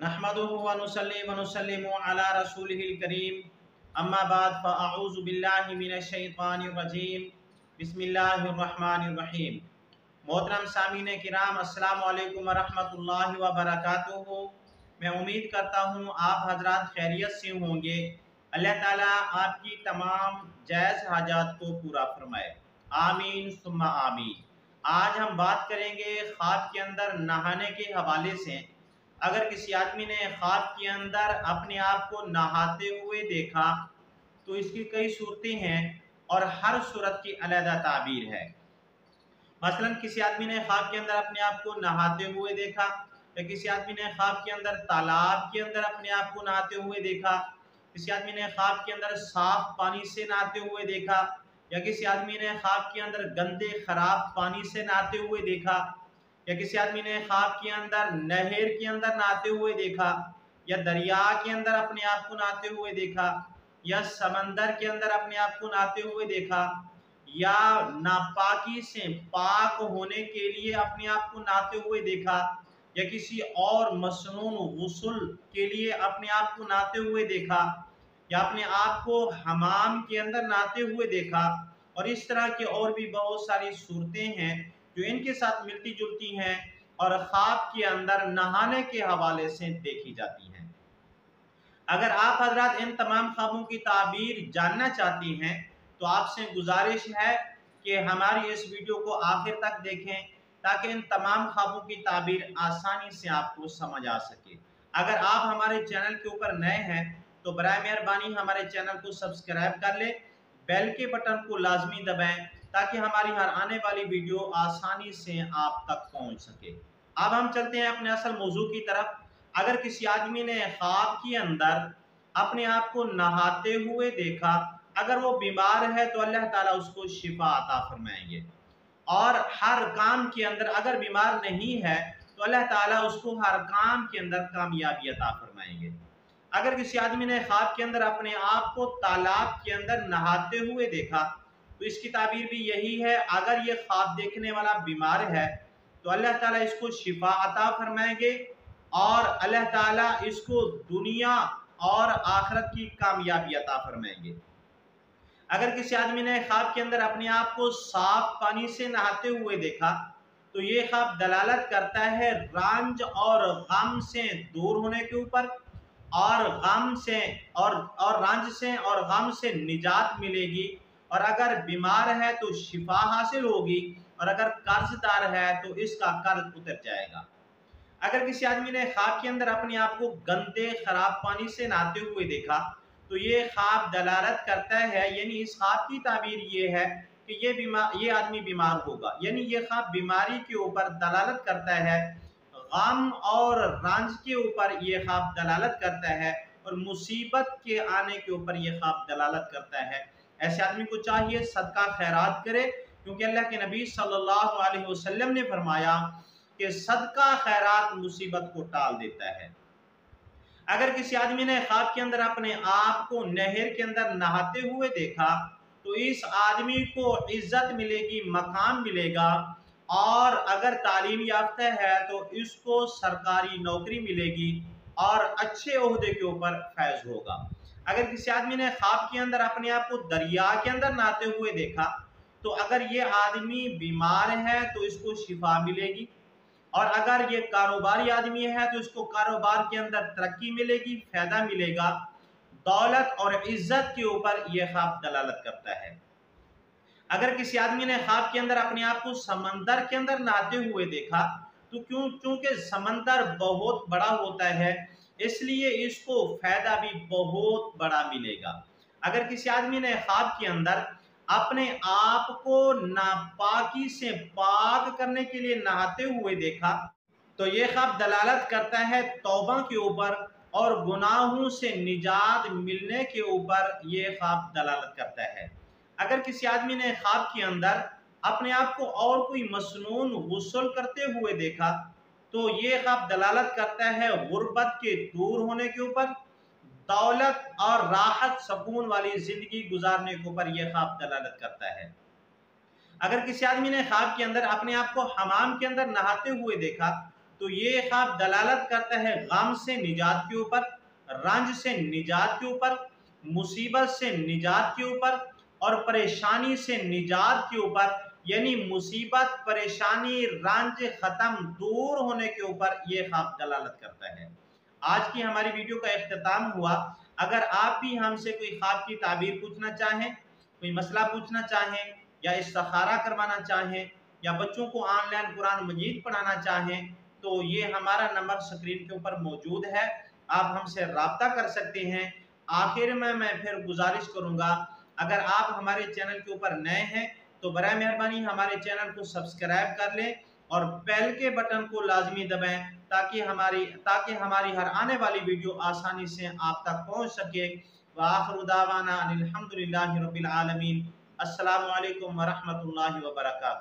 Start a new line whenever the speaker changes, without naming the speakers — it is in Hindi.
नहमदनसलम अला रसूलिल करीम अम्मा बाद फ़ाऊज़ु बिल्लाहि मिनश्शैतानिर्रजीम बिस्मिल्लाहिर्रहमानिर्रहीम मोहतरम सामीन किराम अस्सलाम वालेकुम वरहमतुल्लाहि वबरकातुहू मैं उम्मीद करता हूँ आप हजरात खैरियत से होंगे अल्लाह ताला आपकी तमाम जायज़ हाजात को पूरा फरमाए आमीन सुम्मा आमीन आज हम बात करेंगे ख्वाब के अंदर नहाने के हवाले से अगर किसी आदमी ने ख्वाब के अंदर अपने आप को नहाते हुए देखा तो इसकी कई सूरतें हैं और हर सूरत की अलहदा ताबीर है। मसलन, किसी आदमी ने ख्वाब के अंदर अपने आप को नहाते हुए देखा, या किसी आदमी ने ख्वाब के अंदर तालाब के अंदर अपने आप को नहाते हुए देखा, किसी आदमी ने ख्वाब के अंदर साफ़ पानी से नहाते हुए देखा, या किसी आदमी ने ख्वाब के अंदर गंदे खराब पानी से नहाते हुए देखा या किसी आदमी ने ख्वाब के अंदर, नहर के अंदर नहाते हुए देखा, या दरिया के अंदर अपने आप को नहाते हुए देखा, या समंदर के अंदर अपने आप को नहाते हुए देखा, या नापाकी से पाक होने के लिए अपने आप को नहाते हुए देखा, या किसी और मसनून गसल के लिए अपने आप को नहाते हुए देखा, या अपने आप को हमाम के अंदर नहाते हुए देखा, और इस तरह की और भी बहुत सारी सूरतें हैं जो इनके साथ मिलती जुलती हैं और ख्वाब के अंदर नहाने के हवाले से देखी जाती हैं। अगर आप हजरात इन तमाम ख्वाबों की ताबीर जानना चाहती हैं तो आपसे गुजारिश है कि हमारी इस वीडियो को आखिर तक देखें, ताकि इन तमाम ख्वाबों की ताबीर आसानी से आपको समझ आ सके। अगर आप हमारे चैनल के ऊपर नए हैं तो बर मेहरबानी हमारे चैनल को सब्सक्राइब कर ले, बेल के बटन को लाजमी दबाएँ ताकि हमारी हर आने वाली वीडियो आसानी से आप तक पहुँच सके। अब हम चलते हैं अपने असल मौजू की तरफ़। अगर किसी आदमी ने ख्वाब के अंदर अपने आप को नहाते हुए देखा, अगर वो बीमार है तो अल्लाह ताला उसको शिफा अता फरमाएँगे। और हर काम के अंदर अगर बीमार नहीं है तो अल्लाह ताला उसको हर काम के अंदर कामयाबी अता फरमाएँगे। अगर किसी आदमी ने ख्वाब के अंदर अपने आप को तालाब के अंदर नहाते हुए देखा तो इसकी ताबीर भी यही है, अगर ये ख्वाब देखने वाला बीमार है तो अल्लाह ताला इसको शिफा अता फरमाएँगे और अल्लाह ताला इसको दुनिया और आखरत की कामयाबी अता फरमाएँगे। अगर किसी आदमी ने ख्वाब के अंदर अपने आप को साफ़ पानी से नहाते हुए देखा तो ये ख्वाब दलालत करता है रंज और गम से दूर होने के ऊपर और गम से और और रंज से और गम से निजात मिलेगी। और अगर बीमार है तो शिफा हासिल होगी, और अगर कर्जदार है तो इसका कर्ज उतर जाएगा। अगर किसी आदमी ने ख्वाब के अंदर अपने आप को गंदे, खराब पानी से नहाते हुए देखा तो ये ख्वाब दलालत करता है, यानी इस ख्वाब की ताबीर ये है कि ये बीमार ये आदमी बीमार होगा। यानी ये ख्वाब बीमारी के ऊपर दलालत करता है, गम और रंज के ऊपर ये ख्वाब दलालत करता है, और मुसीबत के आने के ऊपर ये ख्वाब दलालत करता है। ऐसे आदमी को चाहिए सदका खैरात करे, क्योंकि अल्लाह के नबी सल्लल्लाहु अलैहि वसल्लम ने फरमाया कि सदका खैरात मुसीबत को टाल देता है। अगर किसी आदमी ने ख्वाब के अंदर अपने आप को नहर के अंदर नहाते हुए देखा तो इस आदमी को इज़्ज़त मिलेगी, मकाम मिलेगा, और अगर तालीम याफ्ता है तो इसको सरकारी नौकरी मिलेगी और अच्छे अहदे के ऊपर फैज होगा। अगर किसी आदमी ने ख्वाब के अंदर अपने आप को दरिया के अंदर नहाते हुए देखा तो अगर ये आदमी बीमार है तो इसको शिफा मिलेगी। और अगर ये कारोबारी आदमी है तो इसको कारोबार के अंदर तरक्की मिलेगी, फ़ायदा मिलेगा। दौलत और इज़्ज़त के ऊपर यह ख्वाब दलालत करता है। अगर किसी आदमी ने ख्वाब के अंदर अपने आप को समंदर के अंदर नहाते हुए देखा तो क्यों? क्योंकि समंदर बहुत बड़ा होता है इसलिए इसको फ़ायदा भी बहुत बड़ा मिलेगा। अगर किसी आदमी ने ख्वाब के अंदर अपने आप को नापाकी से पाक करने के लिए नहाते हुए देखा तो ये ख्वाब दलालत करता है तौबा के ऊपर और गुनाहों से निजात मिलने के ऊपर ये ख्वाब दलालत करता है। अगर किसी आदमी ने ख्वाब के अंदर अपने आप को और कोई मसनून गसल करते हुए देखा तो ये ख्वाब दलालत करता है गुर्बत के दूर होने के ऊपर, दौलत और राहत सुकून वाली ज़िंदगी गुजारने के ऊपर यह ख्वाब दलालत करता है। अगर किसी आदमी ने ख्वाब के अंदर अपने आप को हमाम के अंदर नहाते हुए देखा तो ये ख्वाब दलालत करता है गम से निजात के ऊपर, रंज से निजात के ऊपर, मुसीबत से निजात के ऊपर और परेशानी से निजात के ऊपर। यानी मुसीबत, परेशानी रंज ख़त्म दूर होने के ऊपर ये खाब दलालत करता है। आज की हमारी वीडियो का अख्ताम हुआ। अगर आप भी हमसे कोई ख्वाब की ताबीर पूछना चाहें, कोई मसला पूछना चाहें, या इस्तारा करवाना चाहें, या बच्चों को ऑनलाइन कुरान मजीद पढ़ाना चाहें तो ये हमारा नंबर स्क्रीन के ऊपर मौजूद है। आप हमसे रबता कर सकते हैं। आखिर में मैं फिर गुजारिश करूँगा, अगर आप हमारे चैनल के ऊपर नए हैं तो बर मेहरबानी हमारे चैनल को सब्सक्राइब कर लें और बेल के बटन को लाजमी दबाएँ ताकि हमारी ताकि हमारी हर आने वाली वीडियो आसानी से आप तक पहुँच सके। वाखरुदावाना अलहमदिल्ला रबीआलमीन असलकम वरहमल वर्का